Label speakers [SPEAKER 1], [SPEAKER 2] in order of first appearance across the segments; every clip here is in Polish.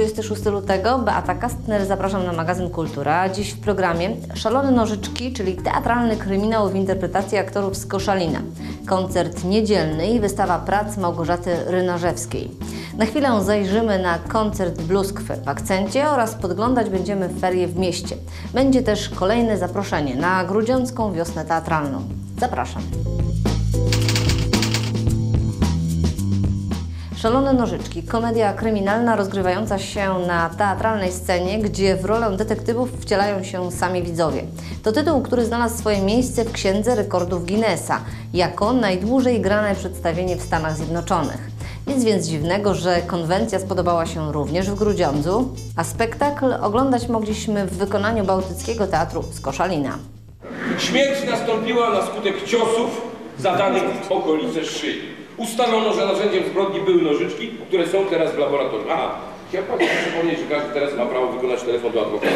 [SPEAKER 1] czwartek, 26 lutego, Beata Kastner, zapraszam na magazyn Kultura. Dziś w programie Szalone Nożyczki, czyli teatralny kryminał w interpretacji aktorów z Koszalina. Koncert niedzielny i wystawa prac Małgorzaty Rynarzewskiej. Na chwilę zajrzymy na koncert Bluskwy w akcencie oraz podglądać będziemy ferie w mieście. Będzie też kolejne zaproszenie na grudziącką wiosnę teatralną. Zapraszam. Szalone Nożyczki, komedia kryminalna rozgrywająca się na teatralnej scenie, gdzie w rolę detektywów wcielają się sami widzowie. To tytuł, który znalazł swoje miejsce w Księdze Rekordów Guinnessa jako najdłużej grane przedstawienie w Stanach Zjednoczonych. Nic więc dziwnego, że konwencja spodobała się również w Grudziądzu, a spektakl oglądać mogliśmy w wykonaniu Bałtyckiego Teatru z Koszalina.
[SPEAKER 2] Śmierć nastąpiła na skutek ciosów zadanych w okolice szyi. Ustalono, że narzędziem zbrodni były nożyczki, które są teraz w laboratorium. Aha, chciałem Państwu przypomnieć, że każdy teraz ma prawo wykonać telefon do adwokata.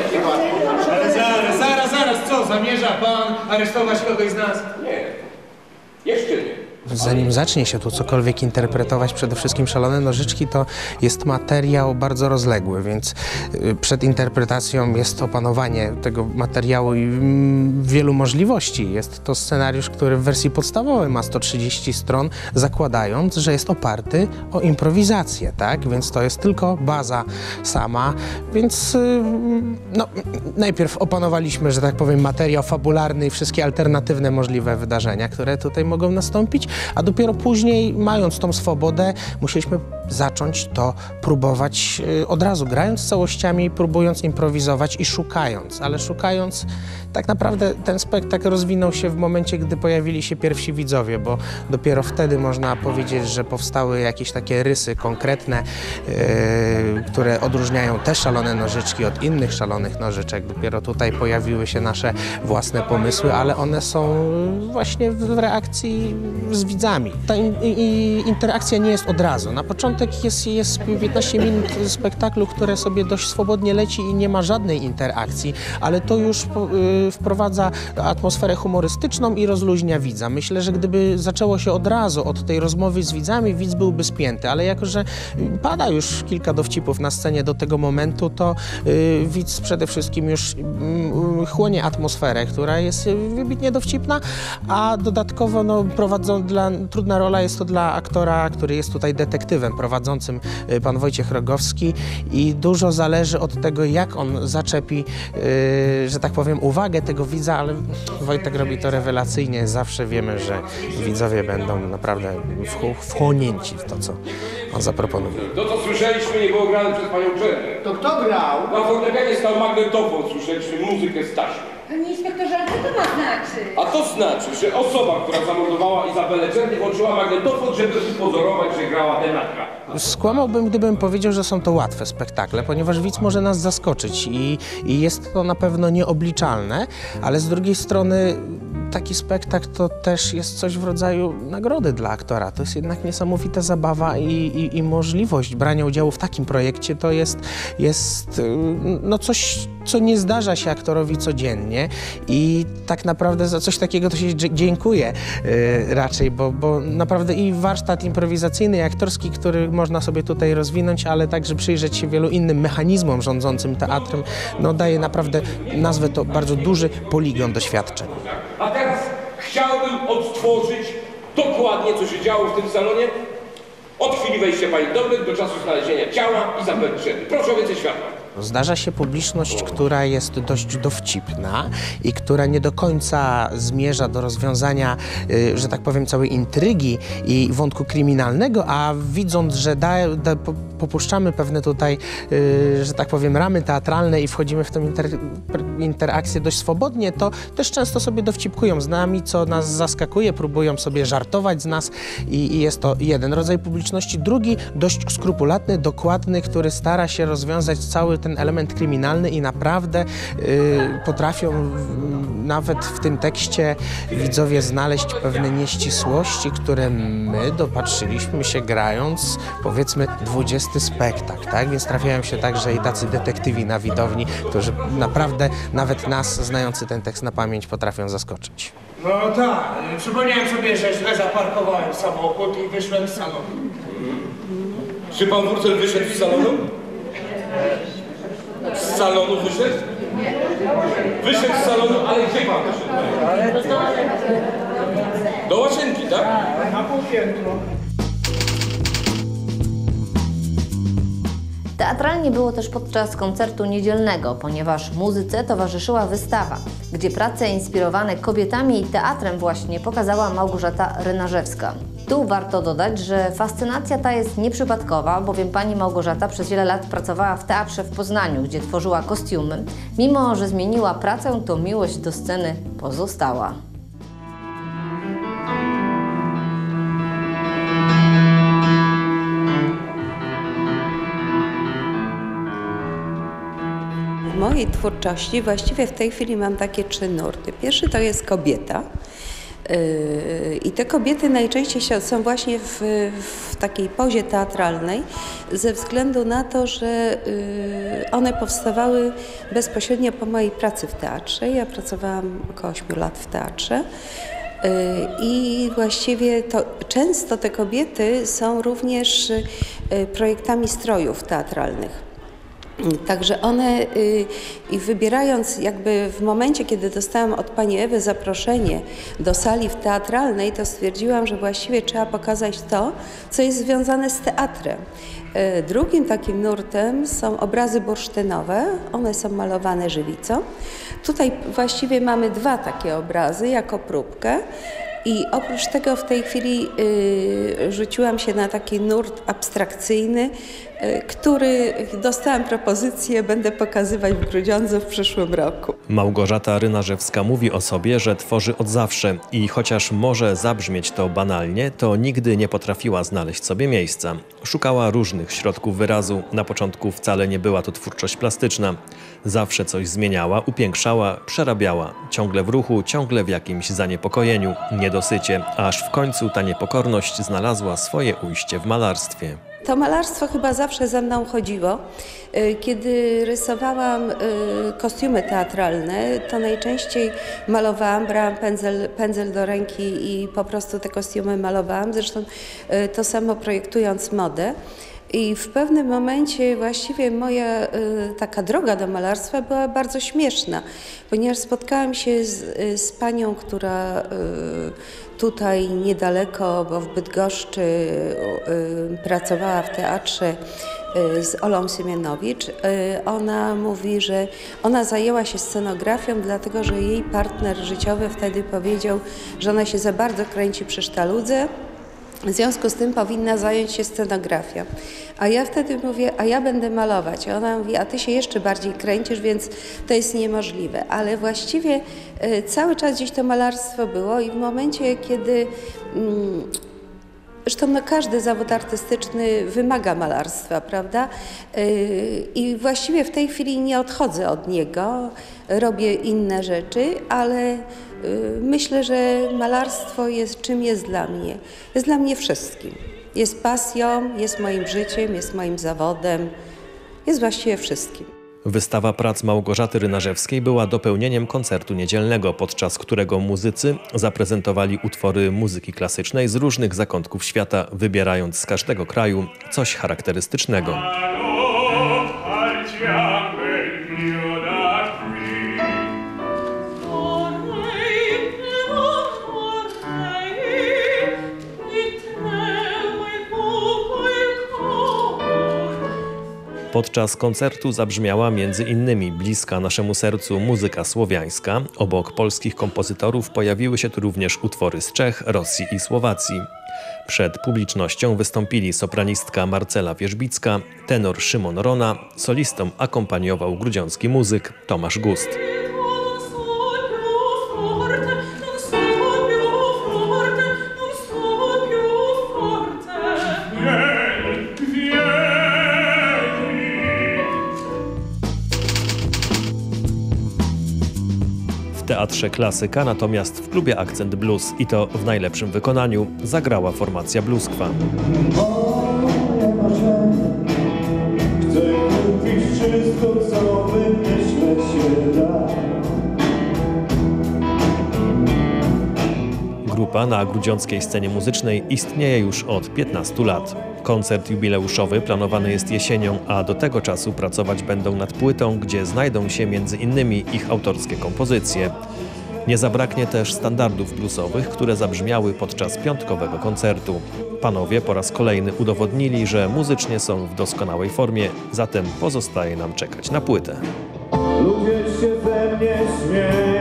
[SPEAKER 3] Ale zaraz, zaraz, zaraz, co? Zamierza pan aresztować kogoś z nas?
[SPEAKER 2] Nie, jeszcze nie.
[SPEAKER 4] Zanim zacznie się tu cokolwiek interpretować, przede wszystkim szalone nożyczki to jest materiał bardzo rozległy, więc y, przed interpretacją jest opanowanie tego materiału i mm, wielu możliwości. Jest to scenariusz, który w wersji podstawowej ma 130 stron, zakładając, że jest oparty o improwizację, tak? Więc to jest tylko baza sama, więc y, no, najpierw opanowaliśmy, że tak powiem, materiał fabularny i wszystkie alternatywne możliwe wydarzenia, które tutaj mogą nastąpić, a dopiero później, mając tą swobodę, musieliśmy zacząć to próbować y, od razu, grając całościami, próbując improwizować i szukając, ale szukając tak naprawdę ten spektakl rozwinął się w momencie, gdy pojawili się pierwsi widzowie, bo dopiero wtedy można powiedzieć, że powstały jakieś takie rysy konkretne, yy, które odróżniają te szalone nożyczki od innych szalonych nożyczek. Dopiero tutaj pojawiły się nasze własne pomysły, ale one są właśnie w reakcji z widzami. Ta in, interakcja nie jest od razu. Na początek jest, jest 15 minut spektaklu, które sobie dość swobodnie leci i nie ma żadnej interakcji, ale to już yy, wprowadza atmosferę humorystyczną i rozluźnia widza. Myślę, że gdyby zaczęło się od razu od tej rozmowy z widzami, widz byłby spięty, ale jako, że pada już kilka dowcipów na scenie do tego momentu, to yy, widz przede wszystkim już chłonie atmosferę, która jest wybitnie dowcipna, a dodatkowo no, prowadzą dla, trudna rola jest to dla aktora, który jest tutaj detektywem prowadzącym, yy, pan Wojciech Rogowski i dużo zależy od tego, jak on zaczepi, yy, że tak powiem, uwagę tego widza, ale Wojtek robi to rewelacyjnie. Zawsze wiemy, że widzowie będą naprawdę wch- wchłonięci w to, co on zaproponuje.
[SPEAKER 2] To, co słyszeliśmy, nie było grane przez Panią Czernę.
[SPEAKER 3] To kto grał?
[SPEAKER 2] Na fortepianie stał magnetofon, słyszeliśmy muzykę z taśmy.
[SPEAKER 5] Panie inspektorze, ale co to ma znaczyć?
[SPEAKER 2] A to znaczy, że osoba, która zamordowała Izabelę Czerny, włączyła magnetofon, żeby upozorować, że grała tenatka.
[SPEAKER 4] Skłamałbym, gdybym powiedział, że są to łatwe spektakle, ponieważ widz może nas zaskoczyć i, i jest to na pewno nieobliczalne, ale z drugiej strony taki spektakl to też jest coś w rodzaju nagrody dla aktora. To jest jednak niesamowita zabawa i, i, i możliwość brania udziału w takim projekcie to jest, jest y, no coś, co nie zdarza się aktorowi codziennie i tak naprawdę za coś takiego to się dziękuję y, raczej, bo, bo naprawdę i warsztat improwizacyjny i aktorski, który można sobie tutaj rozwinąć, ale także przyjrzeć się wielu innym mechanizmom rządzącym teatrem, no daje naprawdę, nazwę to bardzo duży poligon doświadczeń.
[SPEAKER 2] Chciałbym odtworzyć dokładnie, co się działo w tym salonie od chwili wejścia Pani Dobrych do czasu znalezienia ciała Izabeli Czerny. Proszę o więcej światła.
[SPEAKER 4] Zdarza się publiczność, która jest dość dowcipna i która nie do końca zmierza do rozwiązania, y, że tak powiem, całej intrygi i wątku kryminalnego, a widząc, że da, da, po- popuszczamy pewne tutaj, y, że tak powiem, ramy teatralne i wchodzimy w tę inter, interakcję dość swobodnie, to też często sobie dowcipkują z nami, co nas zaskakuje, próbują sobie żartować z nas i, i jest to jeden rodzaj publiczności. Drugi, dość skrupulatny, dokładny, który stara się rozwiązać cały ten element kryminalny i naprawdę y, potrafią nawet w tym tekście widzowie znaleźć pewne nieścisłości, które my dopatrzyliśmy się grając, powiedzmy, 20 spektakl, tak? Więc trafiają się także i tacy detektywi na widowni, którzy naprawdę nawet nas, znający ten tekst na pamięć, potrafią zaskoczyć.
[SPEAKER 3] No tak, przypomniałem sobie, że źle zaparkowałem samochód i wyszłem z salonu.
[SPEAKER 2] Czy Pan Wurcel wyszedł z salonu? Z salonu wyszedł? Wyszedł z salonu, ale gdzie pan wyszedł? Do łazienki, tak?
[SPEAKER 1] Teatralnie było też podczas koncertu niedzielnego, ponieważ muzyce towarzyszyła wystawa, gdzie prace inspirowane kobietami i teatrem właśnie pokazała Małgorzata Rynarzewska. Tu warto dodać, że fascynacja ta jest nieprzypadkowa, bowiem pani Małgorzata przez wiele lat pracowała w teatrze w Poznaniu, gdzie tworzyła kostiumy. Mimo, że zmieniła pracę, to miłość do sceny pozostała.
[SPEAKER 6] Mojej twórczości właściwie w tej chwili mam takie trzy nurty. Pierwszy to jest kobieta. Yy, I te kobiety najczęściej są właśnie w, w takiej pozie teatralnej, ze względu na to, że yy, one powstawały bezpośrednio po mojej pracy w teatrze. Ja pracowałam około 8 lat w teatrze. Yy, I właściwie to często te kobiety są również projektami strojów teatralnych. Także one y, i wybierając jakby w momencie, kiedy dostałam od pani Ewy zaproszenie do sali teatralnej, to stwierdziłam, że właściwie trzeba pokazać to, co jest związane z teatrem. Y, Drugim takim nurtem są obrazy bursztynowe. One są malowane żywicą. Tutaj właściwie mamy dwa takie obrazy jako próbkę. I oprócz tego w tej chwili y, rzuciłam się na taki nurt abstrakcyjny, y, który dostałam propozycję, będę pokazywać w Grudziądzu w przyszłym roku.
[SPEAKER 7] Małgorzata Rynarzewska mówi o sobie, że tworzy od zawsze i chociaż może zabrzmieć to banalnie, to nigdy nie potrafiła znaleźć sobie miejsca. Szukała różnych środków wyrazu. Na początku wcale nie była to twórczość plastyczna. Zawsze coś zmieniała, upiększała, przerabiała. Ciągle w ruchu, ciągle w jakimś zaniepokojeniu, niedosycie, aż w końcu ta niepokorność znalazła swoje ujście w malarstwie.
[SPEAKER 6] To malarstwo chyba zawsze ze mną chodziło. Y, Kiedy rysowałam y, kostiumy teatralne, to najczęściej malowałam, brałam pędzel, pędzel do ręki i po prostu te kostiumy malowałam. Zresztą y, to samo projektując modę. I w pewnym momencie właściwie moja y, taka droga do malarstwa była bardzo śmieszna, ponieważ spotkałam się z, y, z panią, która y, tutaj niedaleko, bo w Bydgoszczy pracowała w teatrze z Olą Symianowicz. Ona mówi, że ona zajęła się scenografią, dlatego że jej partner życiowy wtedy powiedział, że ona się za bardzo kręci przy sztaludze, w związku z tym powinna zająć się scenografią. A ja wtedy mówię, a ja będę malować. A ona mówi, a ty się jeszcze bardziej kręcisz, więc to jest niemożliwe. Ale właściwie e, cały czas gdzieś to malarstwo było i w momencie, kiedy mm, Zresztą no, każdy zawód artystyczny wymaga malarstwa, prawda? Yy, I właściwie w tej chwili nie odchodzę od niego, robię inne rzeczy, ale yy, myślę, że malarstwo jest czym jest dla mnie. Jest dla mnie wszystkim. Jest pasją, jest moim życiem, jest moim zawodem, jest właściwie wszystkim.
[SPEAKER 7] Wystawa prac Małgorzaty Rynarzewskiej była dopełnieniem koncertu niedzielnego, podczas którego muzycy zaprezentowali utwory muzyki klasycznej z różnych zakątków świata, wybierając z każdego kraju coś charakterystycznego. Podczas koncertu zabrzmiała innymi bliska naszemu sercu muzyka słowiańska. Obok polskich kompozytorów pojawiły się tu również utwory z Czech, Rosji i Słowacji. Przed publicznością wystąpili sopranistka Marcela Wierzbicka, tenor Szymon Rona, solistom akompaniował grudziącki muzyk Tomasz Gust. Teatrze Klasyka, natomiast w klubie Akcent Blues i to w najlepszym wykonaniu zagrała formacja Blueskwa. Grupa na grudziąckiej scenie muzycznej istnieje już od 15 lat. Koncert jubileuszowy planowany jest jesienią, a do tego czasu pracować będą nad płytą, gdzie znajdą się innymi ich autorskie kompozycje. Nie zabraknie też standardów bluesowych, które zabrzmiały podczas piątkowego koncertu. Panowie po raz kolejny udowodnili, że muzycznie są w doskonałej formie, zatem pozostaje nam czekać na płytę.
[SPEAKER 8] Ludzie się ze mnie śmieją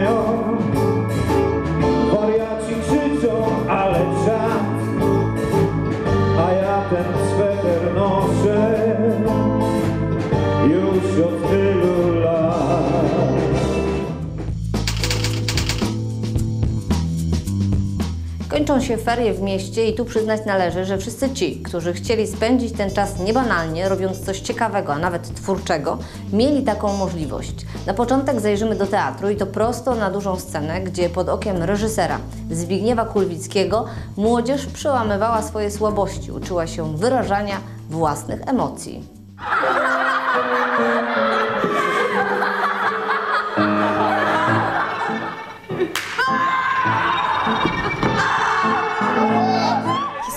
[SPEAKER 1] Kończą się ferie w mieście i tu przyznać należy, że wszyscy ci, którzy chcieli spędzić ten czas niebanalnie, robiąc coś ciekawego, a nawet twórczego, mieli taką możliwość. Na początek zajrzymy do teatru i to prosto na dużą scenę, gdzie pod okiem reżysera Zbigniewa Kulwickiego młodzież przełamywała swoje słabości, uczyła się wyrażania własnych emocji.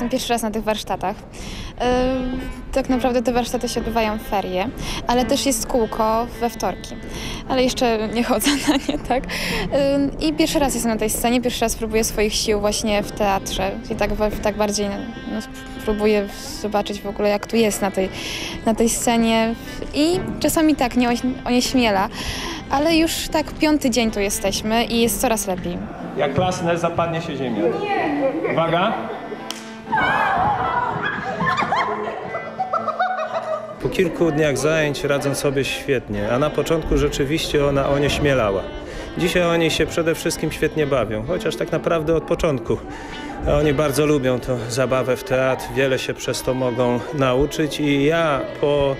[SPEAKER 9] Jestem pierwszy raz na tych warsztatach. Tak naprawdę te warsztaty się odbywają w ferie, ale też jest kółko we wtorki. Ale jeszcze nie chodzę na nie, tak? I pierwszy raz jestem na tej scenie, pierwszy raz próbuję swoich sił właśnie w teatrze. I tak, tak bardziej no, próbuję zobaczyć w ogóle, jak tu jest na tej, na tej scenie. I czasami tak, nie onieśmiela, ale już tak piąty dzień tu jesteśmy i jest coraz lepiej.
[SPEAKER 10] Jak klasnę, zapadnie się ziemia. Uwaga. Po kilku dniach zajęć radzą sobie świetnie, a na początku rzeczywiście ona onieśmielała. Dzisiaj oni się przede wszystkim świetnie bawią, chociaż tak naprawdę od początku. Oni bardzo lubią tę zabawę w teatr, wiele się przez to mogą nauczyć i ja po,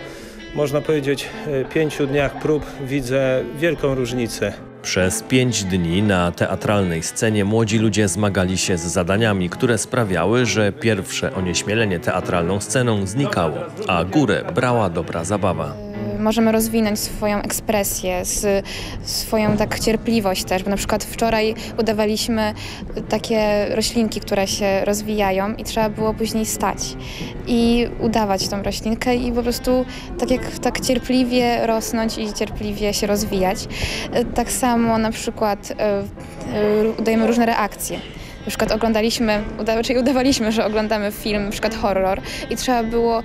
[SPEAKER 10] można powiedzieć, e, pięciu dniach prób widzę wielką różnicę.
[SPEAKER 7] Przez pięć dni na teatralnej scenie młodzi ludzie zmagali się z zadaniami, które sprawiały, że pierwsze onieśmielenie teatralną sceną znikało, a górę brała dobra zabawa.
[SPEAKER 9] Możemy rozwinąć swoją ekspresję, swoją tak cierpliwość też, bo na przykład wczoraj udawaliśmy takie roślinki, które się rozwijają i trzeba było później stać i udawać tą roślinkę i po prostu tak jak tak cierpliwie rosnąć i cierpliwie się rozwijać. Tak samo na przykład e, e, udajemy różne reakcje. Na przykład oglądaliśmy, uda, czyli udawaliśmy, że oglądamy film, na przykład horror i trzeba było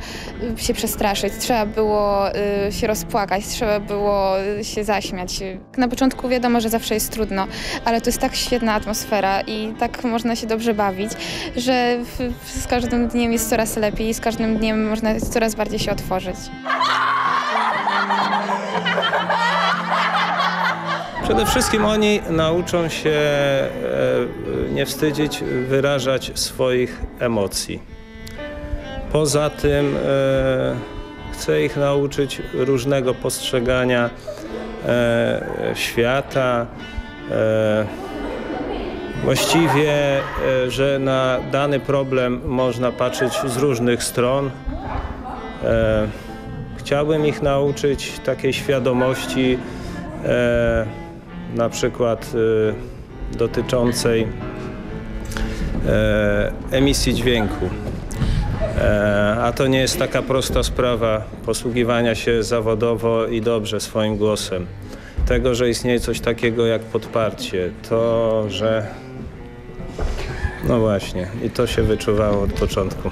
[SPEAKER 9] y, się przestraszyć, trzeba było y, się rozpłakać, trzeba było y, się zaśmiać. Na początku wiadomo, że zawsze jest trudno, ale to jest tak świetna atmosfera i tak można się dobrze bawić, że z każdym dniem jest coraz lepiej i z każdym dniem można coraz bardziej się otworzyć.
[SPEAKER 10] Przede wszystkim oni nauczą się e, nie wstydzić wyrażać swoich emocji. Poza tym e, chcę ich nauczyć różnego postrzegania e, świata. Właściwie, że na dany problem można patrzeć z różnych stron. Chciałbym ich nauczyć takiej świadomości, na przykład e, dotyczącej e, emisji dźwięku. E, a to nie jest taka prosta sprawa posługiwania się zawodowo i dobrze swoim głosem. Tego, że istnieje coś takiego jak podparcie, to, że no właśnie, i to się wyczuwało od początku.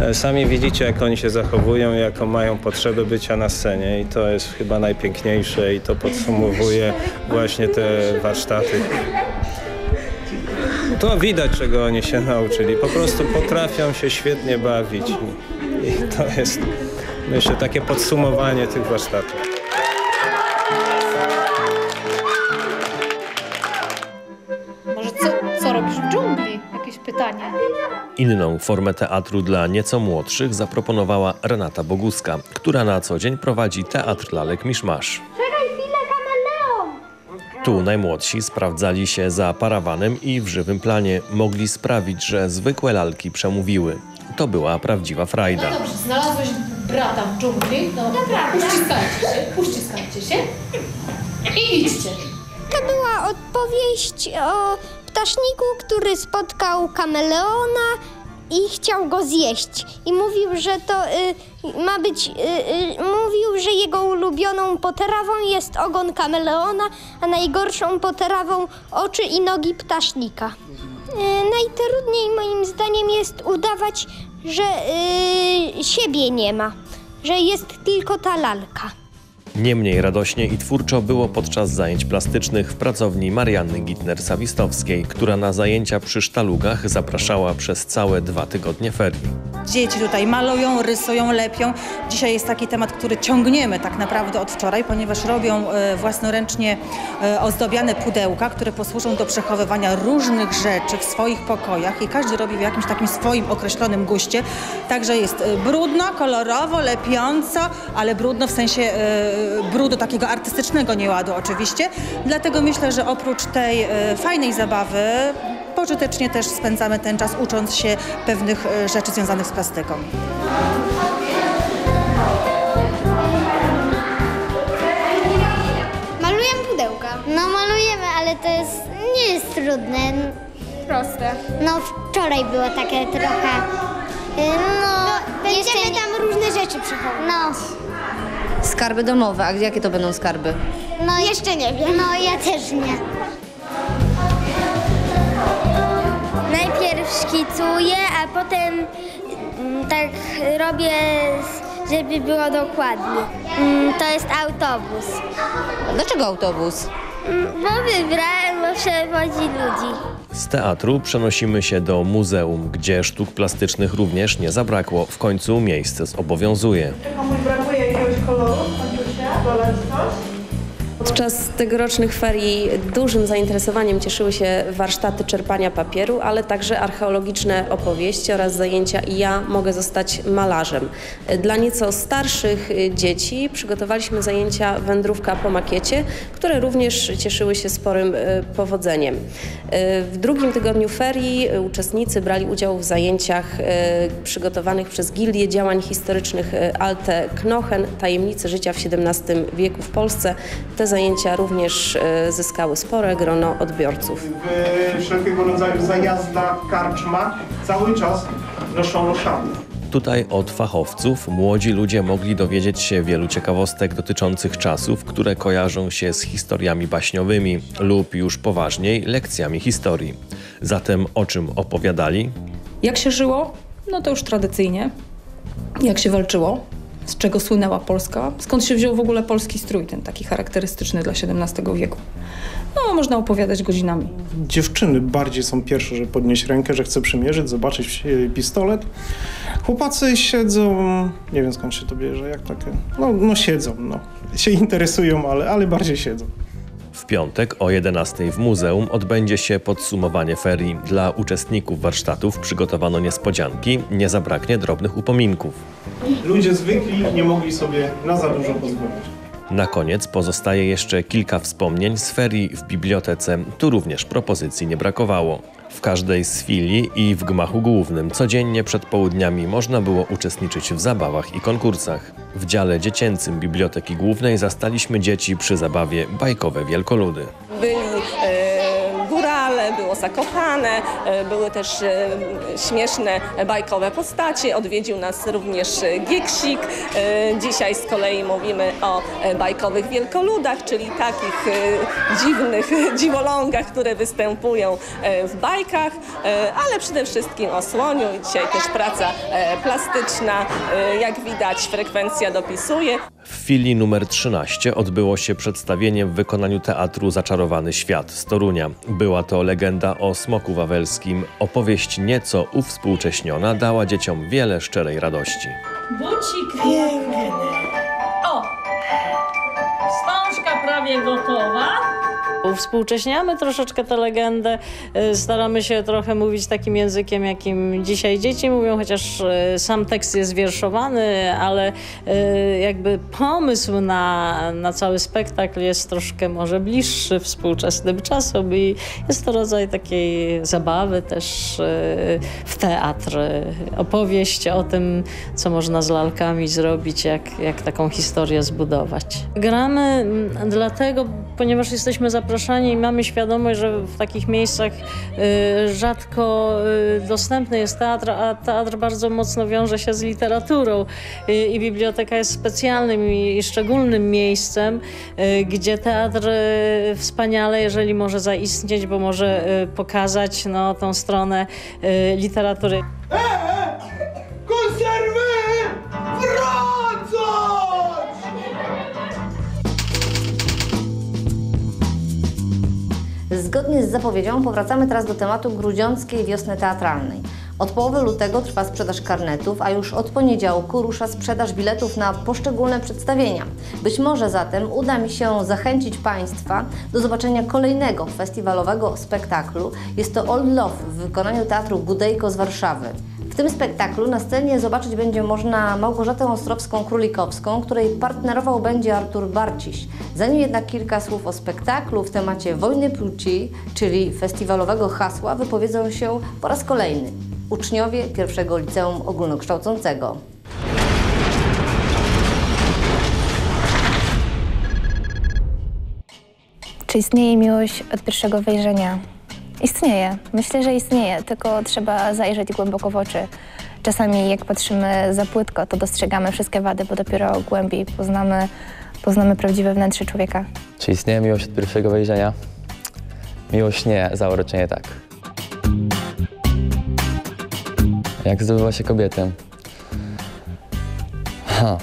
[SPEAKER 10] E, Sami widzicie, jak oni się zachowują, jaką mają potrzebę bycia na scenie i to jest chyba najpiękniejsze i to podsumowuje właśnie te warsztaty. To widać, czego oni się nauczyli. Po prostu potrafią się świetnie bawić i, to jest, myślę, takie podsumowanie tych warsztatów.
[SPEAKER 11] Może co, co robisz w dżungli? Jakieś pytanie.
[SPEAKER 7] Inną formę teatru dla nieco młodszych zaproponowała Renata Boguska, która na co dzień prowadzi teatr lalek Miszmasz.
[SPEAKER 5] Czekaj chwilę, kameleon!
[SPEAKER 7] Tu najmłodsi sprawdzali się za parawanem i w żywym planie mogli sprawić, że zwykłe lalki przemówiły. To była prawdziwa frajda.
[SPEAKER 11] No dobrze, znalazłeś brata w dżungli. No, uściskajcie się, uściskajcie się. I idźcie.
[SPEAKER 5] To była odpowiedź o ptaszniku, który spotkał kameleona i chciał go zjeść. I mówił, że to y, ma być. Y, y, mówił, że jego ulubioną potrawą jest ogon kameleona, a najgorszą potrawą oczy i nogi ptasznika. Y, najtrudniej moim zdaniem jest udawać, że y, siebie nie ma, że jest tylko ta lalka.
[SPEAKER 7] Nie mniej radośnie i twórczo było podczas zajęć plastycznych w pracowni Marianny Gitner-Sawistowskiej, która na zajęcia przy sztalugach zapraszała przez całe dwa tygodnie ferii.
[SPEAKER 12] Dzieci tutaj malują, rysują, lepią. Dzisiaj jest taki temat, który ciągniemy tak naprawdę od wczoraj, ponieważ robią e, własnoręcznie e, ozdobiane pudełka, które posłużą do przechowywania różnych rzeczy w swoich pokojach i każdy robi w jakimś takim swoim określonym guście. Także jest e, brudno, kolorowo, lepiąco, ale brudno w sensie brudu takiego artystycznego nieładu oczywiście. Dlatego myślę, że oprócz tej e, fajnej zabawy pożytecznie też spędzamy ten czas ucząc się pewnych e, rzeczy związanych z plastyką.
[SPEAKER 5] Maluję pudełka. No malujemy, ale to jest, nie jest trudne. Proste. No wczoraj było takie trochę. y, No, będziemy tam różne rzeczy przechowywać. No,
[SPEAKER 1] Skarby domowe, a jakie to będą skarby?
[SPEAKER 5] no jeszcze nie wiem. No ja też nie. Najpierw szkicuję, a potem mm, tak robię, żeby było dokładnie. Mm, To jest autobus.
[SPEAKER 1] Dlaczego autobus?
[SPEAKER 5] Mm, Bo wybrałem, bo przewodzi ludzi.
[SPEAKER 7] Z teatru przenosimy się do muzeum, gdzie sztuk plastycznych również nie zabrakło. W końcu miejsce zobowiązuje.
[SPEAKER 13] Mariusz, Mariusia, Wola Listosz.
[SPEAKER 6] Podczas tegorocznych ferii dużym zainteresowaniem cieszyły się warsztaty czerpania papieru, ale także archeologiczne opowieści oraz zajęcia ja mogę zostać malarzem. Dla nieco starszych dzieci przygotowaliśmy zajęcia wędrówka po makiecie, które również cieszyły się sporym e, powodzeniem. E, W drugim tygodniu ferii uczestnicy brali udział w zajęciach e, przygotowanych przez Gildię Działań Historycznych Alte Knochen, Tajemnice życia w XVII wieku w Polsce. Te zajęcia również e, zyskały spore grono odbiorców.
[SPEAKER 14] w wszelkiego rodzaju zajazdach, karczmach cały czas noszono szaty.
[SPEAKER 7] Tutaj od fachowców młodzi ludzie mogli dowiedzieć się wielu ciekawostek dotyczących czasów, które kojarzą się z historiami baśniowymi lub już poważniej lekcjami historii. Zatem o czym opowiadali?
[SPEAKER 15] Jak się żyło? No to już tradycyjnie. Jak się walczyło? Z czego słynęła Polska? Skąd się wziął w ogóle polski strój, ten taki charakterystyczny dla XVII wieku? No, można opowiadać godzinami.
[SPEAKER 14] Dziewczyny bardziej są pierwsze, że podnieść rękę, że chce przymierzyć, zobaczyć e, pistolet. Chłopacy siedzą, nie wiem skąd się to bierze, jak takie, no, no siedzą, no. Się interesują, ale, ale bardziej siedzą.
[SPEAKER 7] W piątek o 11 w muzeum odbędzie się podsumowanie ferii. Dla uczestników warsztatów przygotowano niespodzianki, nie zabraknie drobnych upominków.
[SPEAKER 14] Ludzie zwykli nie mogli sobie na za dużo pozwolić.
[SPEAKER 7] Na koniec pozostaje jeszcze kilka wspomnień z ferii w bibliotece. Tu również propozycji nie brakowało. W każdej z filii i w gmachu głównym codziennie przed południami można było uczestniczyć w zabawach i konkursach. W dziale dziecięcym Biblioteki Głównej zastaliśmy dzieci przy zabawie Bajkowe Wielkoludy.
[SPEAKER 16] byli e, było Zakopane, e, były też e, śmieszne bajkowe postacie. Odwiedził nas również e, Gieksik. E, dzisiaj z kolei mówimy o e, bajkowych wielkoludach, czyli takich e, dziwnych dziwolągach, które występują e, w bajkach, e, ale przede wszystkim o słoniu. Dzisiaj też praca e, plastyczna, e, jak widać frekwencja dopisuje.
[SPEAKER 7] W filii numer 13 odbyło się przedstawienie w wykonaniu teatru Zaczarowany Świat z Torunia. Była to legenda o smoku wawelskim. Opowieść nieco uwspółcześniona dała dzieciom wiele szczerej radości.
[SPEAKER 17] Bucik piękny. O! Wstążka prawie gotowa.
[SPEAKER 18] Uwspółcześniamy troszeczkę tę legendę, y, staramy się trochę mówić takim językiem, jakim dzisiaj dzieci mówią, chociaż y, sam tekst jest wierszowany, ale y, jakby pomysł na, na cały spektakl jest troszkę może bliższy współczesnym czasom i jest to rodzaj takiej zabawy też w teatr. Opowieść o tym, co można z lalkami zrobić, jak, jak taką historię zbudować. Gramy dlatego, ponieważ jesteśmy zaproszeni zapraszani i mamy świadomość, że w takich miejscach y, rzadko y, dostępny jest teatr, a teatr bardzo mocno wiąże się z literaturą y, i biblioteka jest specjalnym i, szczególnym miejscem, gdzie teatr wspaniale, jeżeli może zaistnieć, bo może pokazać no, tą stronę literatury.
[SPEAKER 8] Konserwy!
[SPEAKER 1] Zgodnie z zapowiedzią powracamy teraz do tematu grudziąckiej wiosny teatralnej. Od połowy lutego trwa sprzedaż karnetów, a już od poniedziałku rusza sprzedaż biletów na poszczególne przedstawienia. Być może zatem uda mi się zachęcić Państwa do zobaczenia kolejnego festiwalowego spektaklu. Jest to Old Love w wykonaniu Teatru Gudejko z Warszawy. W tym spektaklu na scenie zobaczyć będzie można Małgorzatę Ostrowską-Królikowską, której partnerował będzie Artur Barciś. Zanim jednak kilka słów o spektaklu w temacie wojny płci, czyli festiwalowego hasła, wypowiedzą się po raz kolejny uczniowie pierwszego liceum ogólnokształcącego.
[SPEAKER 19] Czy istnieje miłość od pierwszego wejrzenia? Istnieje. Myślę, że istnieje, tylko trzeba zajrzeć głęboko w oczy. Czasami jak patrzymy za płytko, to dostrzegamy wszystkie wady, bo dopiero głębiej poznamy, poznamy prawdziwe wnętrze człowieka.
[SPEAKER 20] Czy istnieje miłość od pierwszego wejrzenia? Miłość nie, zauroczenie tak. Jak zdobywa się kobietę? Ha.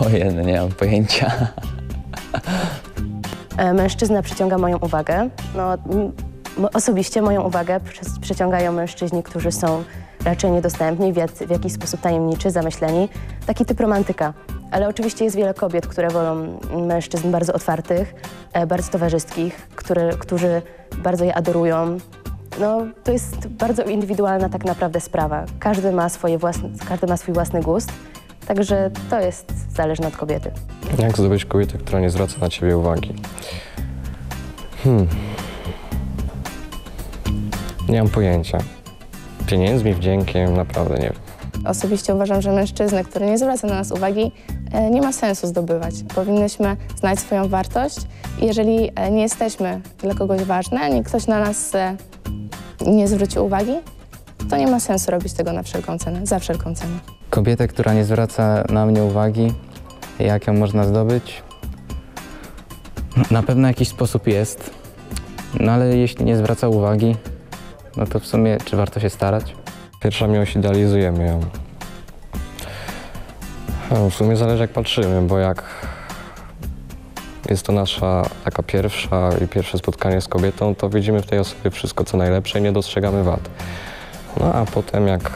[SPEAKER 20] Ojej, nie mam pojęcia.
[SPEAKER 21] E, Mężczyzna przyciąga moją uwagę. No, osobiście moją uwagę przy- przyciągają mężczyźni, którzy są raczej niedostępni, w jakiś sposób tajemniczy, zamyśleni. Taki typ romantyka. Ale oczywiście jest wiele kobiet, które wolą mężczyzn bardzo otwartych, e, bardzo towarzyskich, które, którzy bardzo je adorują. No, to jest bardzo indywidualna tak naprawdę sprawa. Każdy ma, swoje własne, każdy ma swój własny gust, także to jest zależne od kobiety.
[SPEAKER 22] Jak zdobyć kobietę, która nie zwraca na ciebie uwagi? Hmm. Nie mam pojęcia. Pieniędzmi, wdziękiem, naprawdę nie wiem.
[SPEAKER 23] Osobiście uważam, że mężczyznę, który nie zwraca na nas uwagi, e, nie ma sensu zdobywać. Powinnyśmy znać swoją wartość i jeżeli e, nie jesteśmy dla kogoś ważne, nie ktoś na nas e, nie zwróci uwagi, to nie ma sensu robić tego na wszelką cenę, za wszelką cenę.
[SPEAKER 24] Kobietę, która nie zwraca na mnie uwagi, jak ją można zdobyć? Na pewno jakiś sposób jest, no ale jeśli nie zwraca uwagi, no to w sumie czy warto się starać?
[SPEAKER 22] Pierwsza miłość idealizujemy ją. No, w sumie zależy jak patrzymy, bo jak jest to nasza taka pierwsza i pierwsze spotkanie z kobietą, to widzimy w tej osobie wszystko co najlepsze i nie dostrzegamy wad. No a potem jak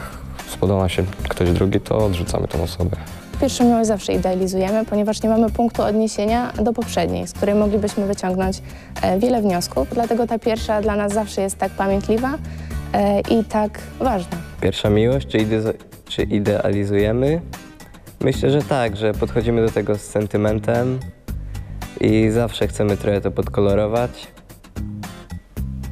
[SPEAKER 22] spodoba się ktoś drugi, to odrzucamy tą osobę.
[SPEAKER 23] Pierwszą miłość zawsze idealizujemy, ponieważ nie mamy punktu odniesienia do poprzedniej, z której moglibyśmy wyciągnąć e, wiele wniosków. Dlatego ta pierwsza dla nas zawsze jest tak pamiętliwa e, i tak ważna.
[SPEAKER 25] Pierwsza miłość, czy, ide- czy idealizujemy? Myślę, że tak, że podchodzimy do tego z sentymentem i zawsze chcemy trochę to podkolorować.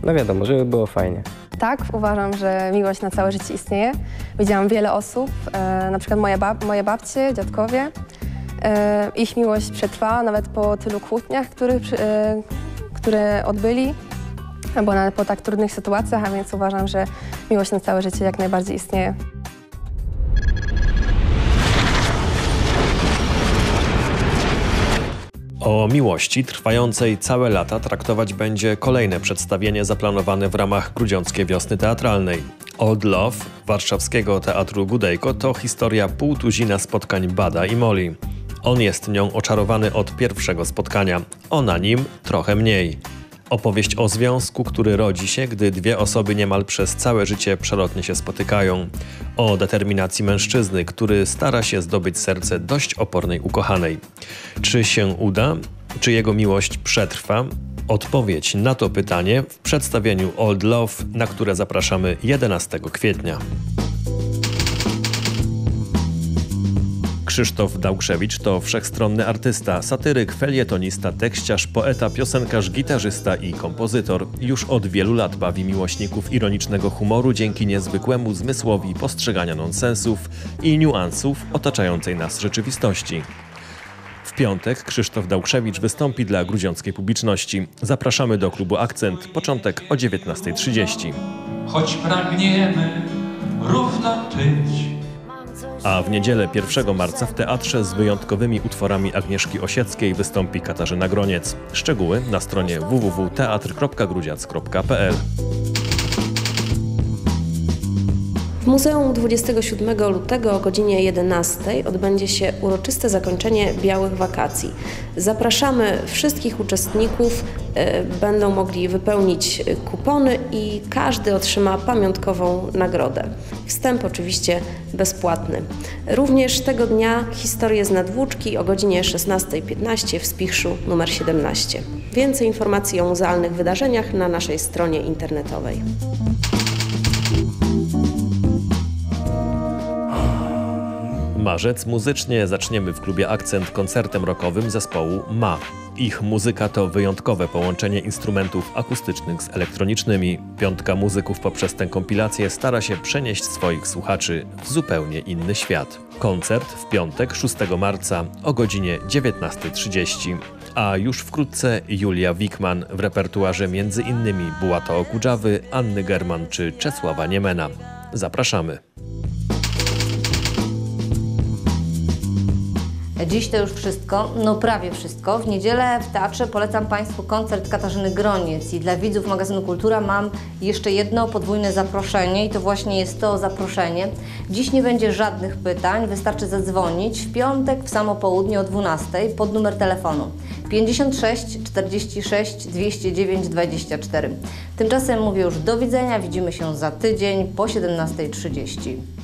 [SPEAKER 25] No wiadomo, żeby było fajnie.
[SPEAKER 26] Tak, uważam, że miłość na całe życie istnieje. Widziałam wiele osób, e, na przykład moje, bab moje babcie, dziadkowie. E, ich miłość przetrwała nawet po tylu kłótniach, których, e, które odbyli, albo nawet po tak trudnych sytuacjach, a więc uważam, że miłość na całe życie jak najbardziej istnieje.
[SPEAKER 7] O miłości trwającej całe lata traktować będzie kolejne przedstawienie zaplanowane w ramach Grudziąckiej Wiosny Teatralnej. Old Love warszawskiego Teatru Gudejko to historia półtuzina spotkań Bada i Molly. On jest nią oczarowany od pierwszego spotkania, ona nim trochę mniej. Opowieść o związku, który rodzi się, gdy dwie osoby niemal przez całe życie przelotnie się spotykają. O determinacji mężczyzny, który stara się zdobyć serce dość opornej ukochanej. Czy się uda? Czy jego miłość przetrwa? Odpowiedź na to pytanie w przedstawieniu Old Love, na które zapraszamy 11 kwietnia. Krzysztof Dałgrzewicz to wszechstronny artysta, satyryk, felietonista, tekściarz, poeta, piosenkarz, gitarzysta i kompozytor. Już od wielu lat bawi miłośników ironicznego humoru dzięki niezwykłemu zmysłowi postrzegania nonsensów i niuansów otaczającej nas rzeczywistości. W piątek Krzysztof Dałkrzewicz wystąpi dla grudziąckiej publiczności. Zapraszamy do klubu Akcent. Początek o 19.30.
[SPEAKER 27] choć pragniemy równo czyć.
[SPEAKER 7] A w niedzielę 1 marca w teatrze z wyjątkowymi utworami Agnieszki Osieckiej wystąpi Katarzyna Groniec. Szczegóły na stronie www.teatr.grudziac.pl
[SPEAKER 28] W Muzeum 27 lutego o godzinie 11 odbędzie się uroczyste zakończenie Białych Wakacji. Zapraszamy wszystkich uczestników, e, będą mogli wypełnić kupony i każdy otrzyma pamiątkową nagrodę. Wstęp oczywiście bezpłatny. Również tego dnia historie z nadwłóczki o godzinie 16.15 w Spichrzu numer 17. Więcej informacji o muzealnych wydarzeniach na naszej stronie internetowej.
[SPEAKER 7] Marzec muzycznie zaczniemy w klubie Akcent koncertem rockowym zespołu Ma. Ich muzyka to wyjątkowe połączenie instrumentów akustycznych z elektronicznymi. Piątka muzyków poprzez tę kompilację stara się przenieść swoich słuchaczy w zupełnie inny świat. Koncert w piątek 6 marca o godzinie 19.30. A już wkrótce Julia Wikman w repertuarze innymi Bułata Okudżawy, Anny German czy Czesława Niemena. Zapraszamy.
[SPEAKER 1] Dziś to już wszystko, no prawie wszystko. W niedzielę w teatrze polecam Państwu koncert Katarzyny Groniec i dla widzów magazynu Kultura mam jeszcze jedno podwójne zaproszenie i to właśnie jest to zaproszenie. Dziś nie będzie żadnych pytań, wystarczy zadzwonić w piątek w samo południe o 12 pod numer telefonu 56 46 209 24. Tymczasem mówię już do widzenia, widzimy się za tydzień po 17.30.